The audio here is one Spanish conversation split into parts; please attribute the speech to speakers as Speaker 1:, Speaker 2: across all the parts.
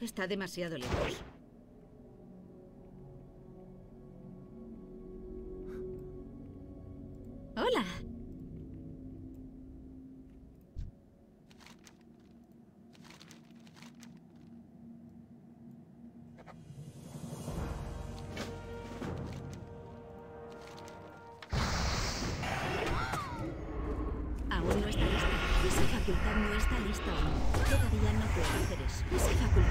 Speaker 1: Está demasiado lejos. Hola. Aún no está lista. Esa facultad no está lista aún. Todavía no puedo hacer eso. Esa facultad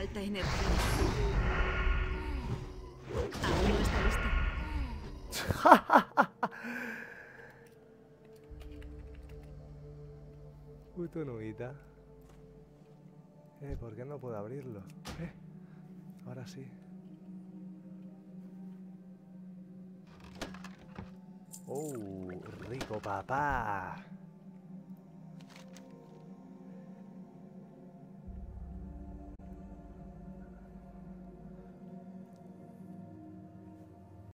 Speaker 1: falta energía. Aún no está
Speaker 2: nubita. Eh, ¿por qué no puedo abrirlo? Eh, ahora sí. Oh, rico papá.